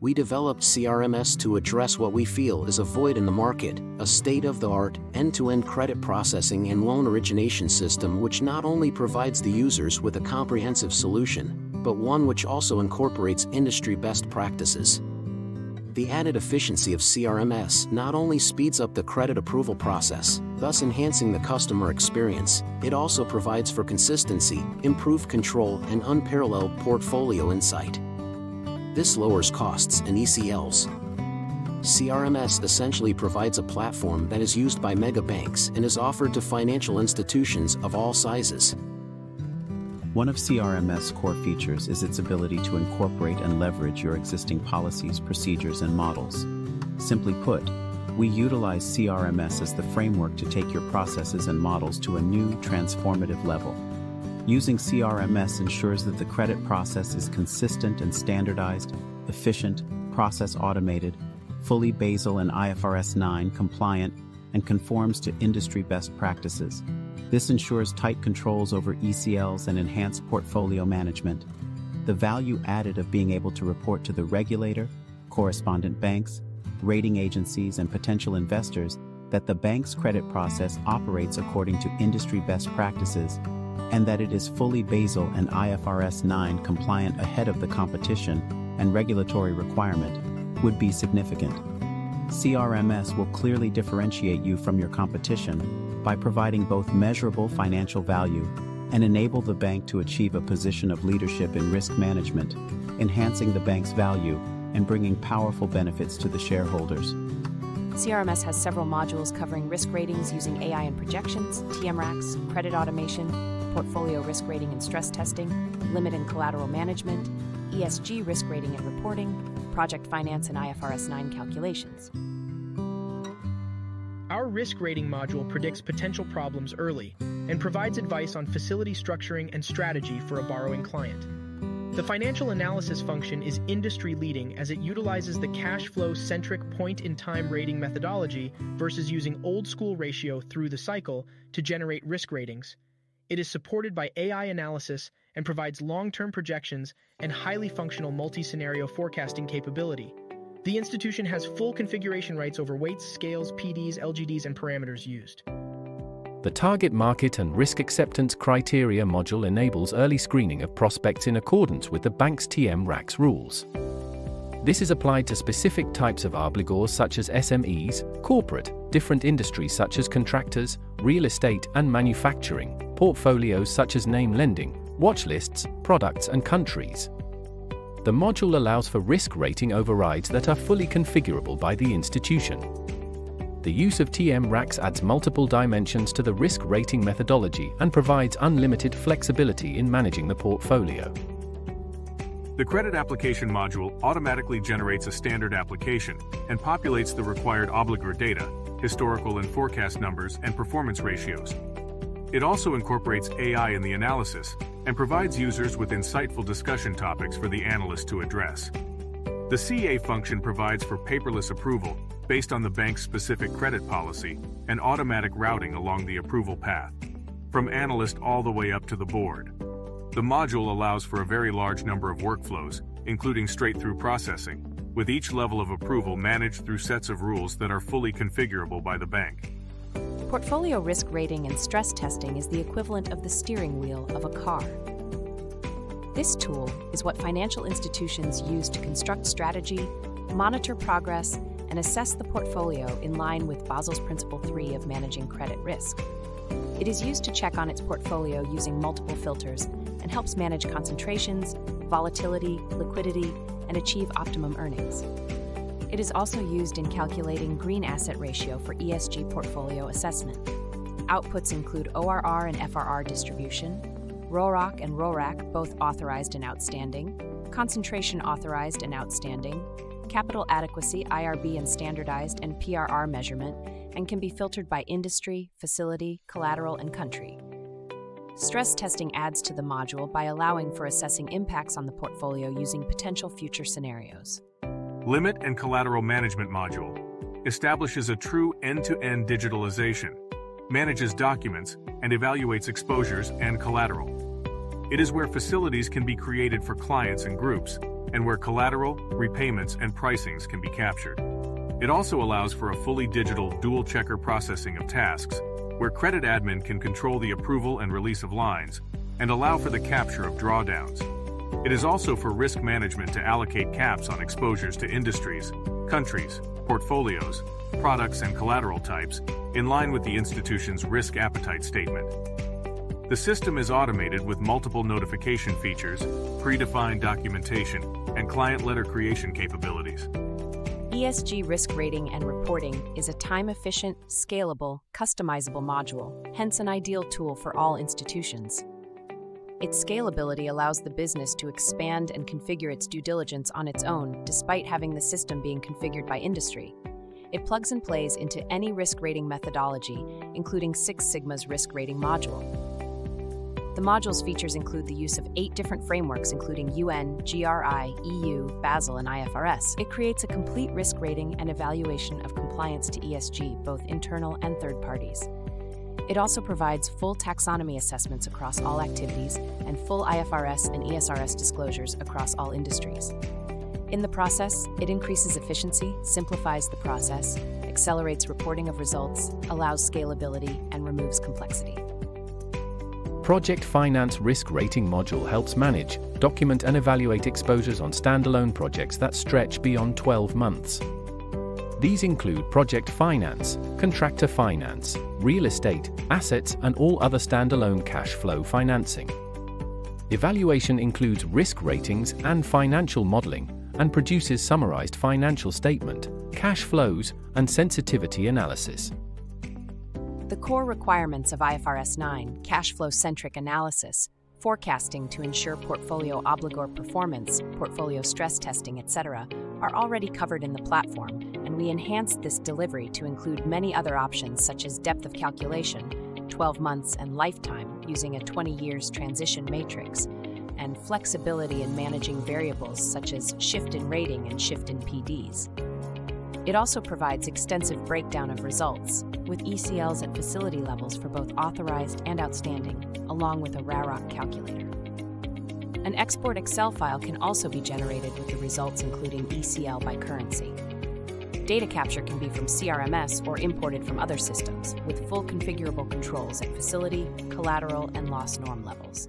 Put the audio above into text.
we developed CRMS to address what we feel is a void in the market, a state-of-the-art, end-to-end credit processing and loan origination system which not only provides the users with a comprehensive solution, but one which also incorporates industry best practices. The added efficiency of CRMS not only speeds up the credit approval process, thus enhancing the customer experience, it also provides for consistency, improved control and unparalleled portfolio insight. This lowers costs and ECLs. CRMS essentially provides a platform that is used by mega banks and is offered to financial institutions of all sizes. One of CRMS' core features is its ability to incorporate and leverage your existing policies, procedures, and models. Simply put, we utilize CRMS as the framework to take your processes and models to a new, transformative level. Using CRMS ensures that the credit process is consistent and standardized, efficient, process automated, fully Basel and IFRS 9 compliant, and conforms to industry best practices. This ensures tight controls over ECLs and enhanced portfolio management. The value added of being able to report to the regulator, correspondent banks, rating agencies, and potential investors that the bank's credit process operates according to industry best practices and that it is fully Basel and IFRS 9 compliant ahead of the competition and regulatory requirement would be significant. CRMS will clearly differentiate you from your competition by providing both measurable financial value and enable the bank to achieve a position of leadership in risk management, enhancing the bank's value and bringing powerful benefits to the shareholders. CRMS has several modules covering risk ratings using AI and projections, TMRACs, credit automation, portfolio risk rating and stress testing, limit and collateral management, ESG risk rating and reporting, project finance and IFRS 9 calculations. Our risk rating module predicts potential problems early and provides advice on facility structuring and strategy for a borrowing client. The financial analysis function is industry leading as it utilizes the cash flow centric point in time rating methodology versus using old school ratio through the cycle to generate risk ratings. It is supported by AI analysis and provides long term projections and highly functional multi scenario forecasting capability. The institution has full configuration rights over weights, scales, PDs, LGDs, and parameters used. The Target Market and Risk Acceptance Criteria module enables early screening of prospects in accordance with the bank's TM-RACS rules. This is applied to specific types of obligors such as SMEs, corporate, different industries such as contractors, real estate and manufacturing, portfolios such as name lending, watch lists, products and countries. The module allows for risk rating overrides that are fully configurable by the institution. The use of TM-RACS adds multiple dimensions to the risk rating methodology and provides unlimited flexibility in managing the portfolio. The credit application module automatically generates a standard application and populates the required obligor data, historical and forecast numbers, and performance ratios. It also incorporates AI in the analysis and provides users with insightful discussion topics for the analyst to address. The CA function provides for paperless approval based on the bank's specific credit policy and automatic routing along the approval path, from analyst all the way up to the board. The module allows for a very large number of workflows, including straight-through processing, with each level of approval managed through sets of rules that are fully configurable by the bank. Portfolio risk rating and stress testing is the equivalent of the steering wheel of a car. This tool is what financial institutions use to construct strategy, monitor progress, and assess the portfolio in line with Basel's Principle 3 of managing credit risk. It is used to check on its portfolio using multiple filters and helps manage concentrations, volatility, liquidity, and achieve optimum earnings. It is also used in calculating green asset ratio for ESG portfolio assessment. Outputs include ORR and FRR distribution, RAROC and RORAC both authorized and outstanding, concentration authorized and outstanding, capital adequacy IRB and standardized and PRR measurement, and can be filtered by industry, facility, collateral, and country. Stress testing adds to the module by allowing for assessing impacts on the portfolio using potential future scenarios. Limit and Collateral Management module establishes a true end-to-end digitalization, manages documents, and evaluates exposures and collateral. It is where facilities can be created for clients and groups, and where collateral, repayments, and pricings can be captured. It also allows for a fully digital dual checker processing of tasks, where credit admin can control the approval and release of lines and allow for the capture of drawdowns. It is also for risk management to allocate caps on exposures to industries, countries, portfolios, products, and collateral types in line with the institution's risk appetite statement. The system is automated with multiple notification features, predefined documentation, and client letter creation capabilities. ESG risk rating and reporting is a time efficient, scalable, customizable module, hence, an ideal tool for all institutions. Its scalability allows the business to expand and configure its due diligence on its own, despite having the system being configured by industry. It plugs and plays into any risk rating methodology, including Six Sigma's risk rating module. The module's features include the use of eight different frameworks, including UN, GRI, EU, Basel, and IFRS. It creates a complete risk rating and evaluation of compliance to ESG, both internal and third parties. It also provides full taxonomy assessments across all activities and full IFRS and ESRS disclosures across all industries. In the process, it increases efficiency, simplifies the process, accelerates reporting of results, allows scalability, and removes complexity. Project Finance Risk Rating module helps manage, document, and evaluate exposures on standalone projects that stretch beyond 12 months. These include project finance, contractor finance, real estate, assets, and all other standalone cash flow financing. Evaluation includes risk ratings and financial modeling and produces summarized financial statement, cash flows, and sensitivity analysis. The core requirements of IFRS 9, cash flow centric analysis, forecasting to ensure portfolio obligor performance, portfolio stress testing, etc., are already covered in the platform, and we enhanced this delivery to include many other options such as depth of calculation, 12 months, and lifetime using a 20 years transition matrix, and flexibility in managing variables such as shift in rating and shift in PDs. It also provides extensive breakdown of results, with ECLs at facility levels for both authorized and outstanding, along with a RAROC calculator. An export Excel file can also be generated with the results including ECL by currency. Data capture can be from CRMS or imported from other systems, with full configurable controls at facility, collateral, and loss norm levels.